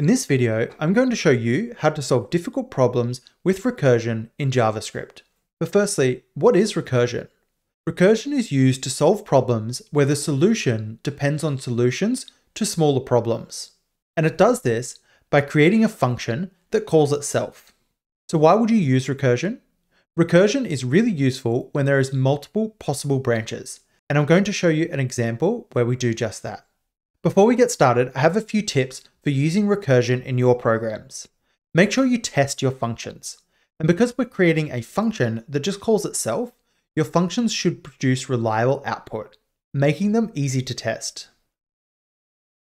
In this video, I'm going to show you how to solve difficult problems with recursion in JavaScript. But firstly, what is recursion? Recursion is used to solve problems where the solution depends on solutions to smaller problems. And it does this by creating a function that calls itself. So why would you use recursion? Recursion is really useful when there is multiple possible branches, and I'm going to show you an example where we do just that. Before we get started, I have a few tips for using recursion in your programs. Make sure you test your functions. And because we're creating a function that just calls itself, your functions should produce reliable output, making them easy to test.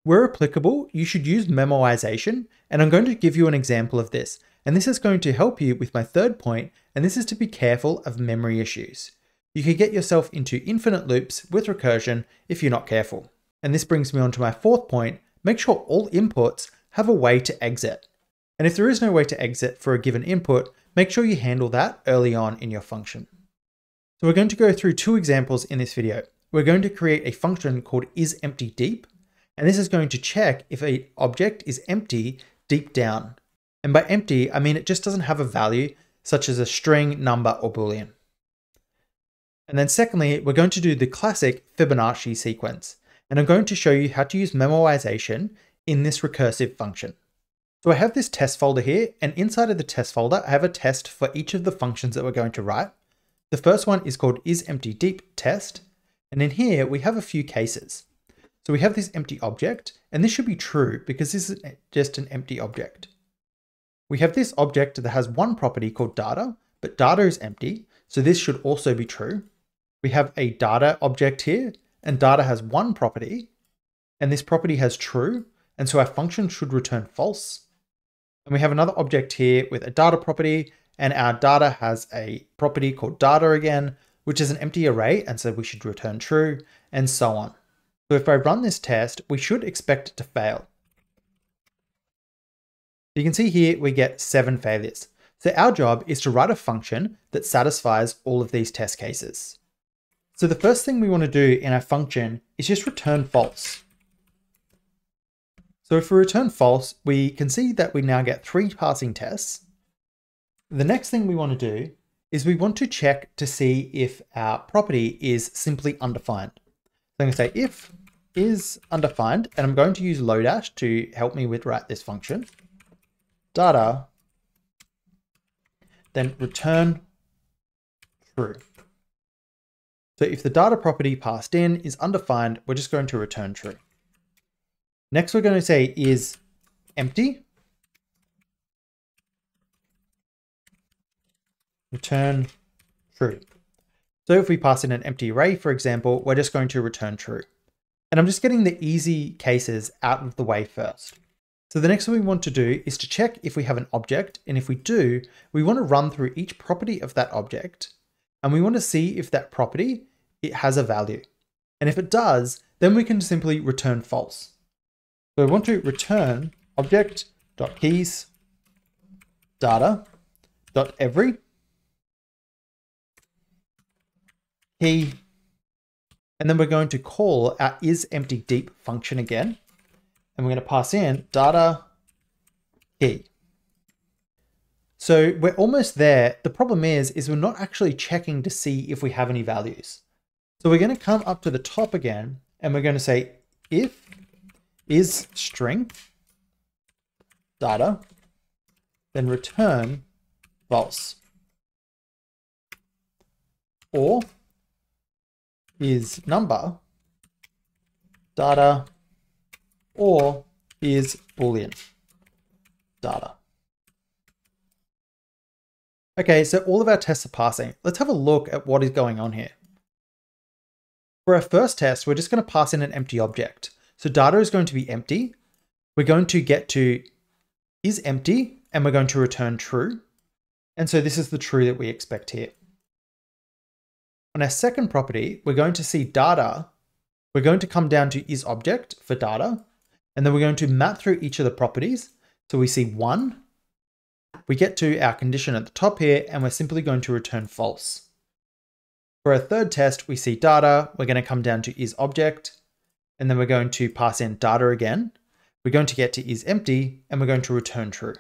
Where applicable, you should use memoization, and I'm going to give you an example of this. And this is going to help you with my third point, and this is to be careful of memory issues. You can get yourself into infinite loops with recursion if you're not careful. And this brings me on to my fourth point, make sure all inputs have a way to exit. And if there is no way to exit for a given input, make sure you handle that early on in your function. So we're going to go through two examples in this video. We're going to create a function called isEmptyDeep, and this is going to check if an object is empty deep down. And by empty, I mean it just doesn't have a value such as a string, number, or boolean. And then secondly, we're going to do the classic Fibonacci sequence and I'm going to show you how to use memoization in this recursive function. So I have this test folder here, and inside of the test folder, I have a test for each of the functions that we're going to write. The first one is called isEmptyDeep test, and in here we have a few cases. So we have this empty object, and this should be true because this is just an empty object. We have this object that has one property called data, but data is empty, so this should also be true. We have a data object here, and data has one property, and this property has true, and so our function should return false. And we have another object here with a data property, and our data has a property called data again, which is an empty array, and so we should return true, and so on. So if I run this test, we should expect it to fail. You can see here we get seven failures. So our job is to write a function that satisfies all of these test cases. So the first thing we want to do in our function is just return false. So if we return false, we can see that we now get three passing tests. The next thing we want to do is we want to check to see if our property is simply undefined. So I'm going to say if is undefined, and I'm going to use Lodash to help me with write this function. Data, then return true. So if the data property passed in is undefined, we're just going to return true. Next, we're going to say is empty. Return true. So if we pass in an empty array, for example, we're just going to return true. And I'm just getting the easy cases out of the way first. So the next thing we want to do is to check if we have an object. And if we do, we want to run through each property of that object. And we want to see if that property it has a value. And if it does, then we can simply return false. So we want to return object.keys data.every key. And then we're going to call our isEmptyDeep function again. And we're going to pass in data key. So we're almost there. The problem is is we're not actually checking to see if we have any values so we're going to come up to the top again, and we're going to say if is string data, then return false. Or is number data or is boolean data. Okay, so all of our tests are passing. Let's have a look at what is going on here. For our first test, we're just going to pass in an empty object. So data is going to be empty. We're going to get to is empty and we're going to return true. And so this is the true that we expect here. On our second property, we're going to see data. We're going to come down to is object for data. And then we're going to map through each of the properties. So we see one, we get to our condition at the top here, and we're simply going to return false. For our third test, we see data. We're going to come down to is object, and then we're going to pass in data again. we're going to get to is empty, and we're going to return true.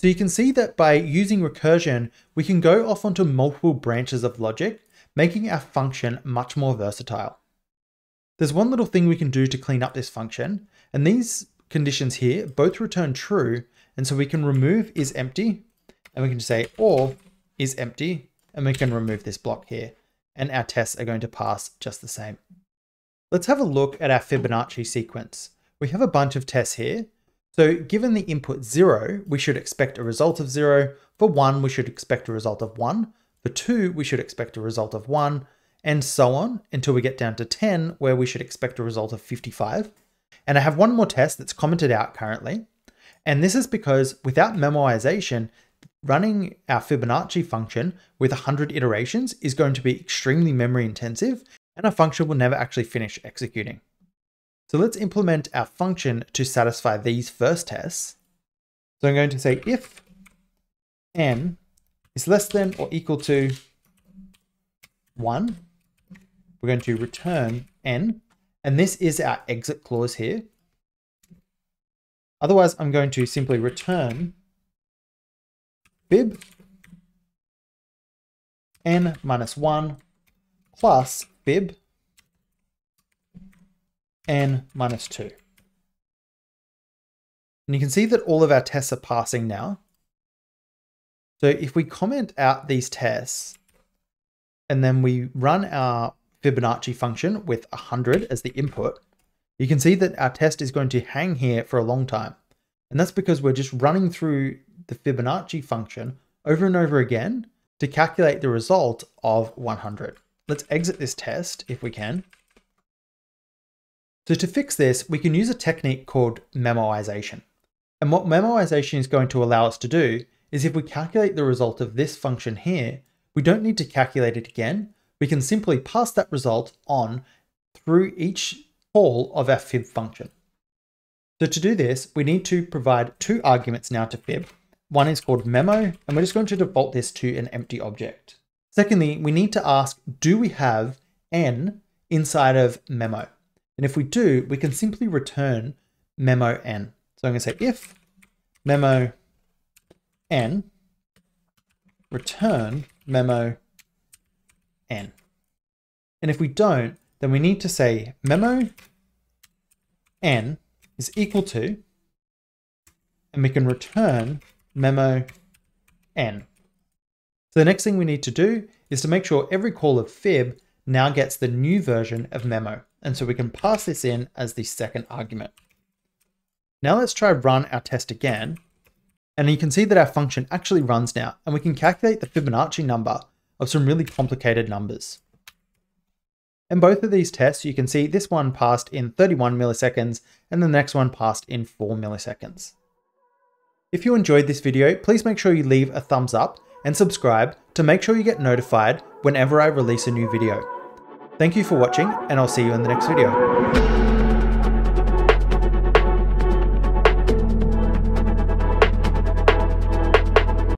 So you can see that by using recursion, we can go off onto multiple branches of logic, making our function much more versatile. There's one little thing we can do to clean up this function, and these conditions here both return true, and so we can remove is empty, and we can say or is empty, and we can remove this block here, and our tests are going to pass just the same. Let's have a look at our Fibonacci sequence. We have a bunch of tests here, so given the input 0, we should expect a result of 0. For 1, we should expect a result of 1. For 2, we should expect a result of 1, and so on until we get down to 10, where we should expect a result of 55. And I have one more test that's commented out currently. And this is because without memoization, running our Fibonacci function with 100 iterations is going to be extremely memory intensive, and our function will never actually finish executing. So let's implement our function to satisfy these first tests. So I'm going to say if n is less than or equal to 1, we're going to return n, and this is our exit clause here. Otherwise, I'm going to simply return fib n minus 1 plus fib n minus 2. And you can see that all of our tests are passing now. So if we comment out these tests and then we run our Fibonacci function with 100 as the input, you can see that our test is going to hang here for a long time. And that's because we're just running through the Fibonacci function over and over again to calculate the result of 100. Let's exit this test if we can. So to fix this, we can use a technique called memoization. And what memoization is going to allow us to do is if we calculate the result of this function here, we don't need to calculate it again. We can simply pass that result on through each call of our fib function. So to do this, we need to provide two arguments now to fib. One is called memo, and we're just going to default this to an empty object. Secondly, we need to ask, do we have n inside of memo? And if we do, we can simply return memo n. So I'm going to say if memo n return memo n. And if we don't, then we need to say memo n is equal to, and we can return memo n. So the next thing we need to do is to make sure every call of fib now gets the new version of memo. And so we can pass this in as the second argument. Now let's try run our test again. And you can see that our function actually runs now and we can calculate the Fibonacci number of some really complicated numbers. In both of these tests, you can see this one passed in 31 milliseconds and the next one passed in 4 milliseconds. If you enjoyed this video, please make sure you leave a thumbs up and subscribe to make sure you get notified whenever I release a new video. Thank you for watching and I'll see you in the next video.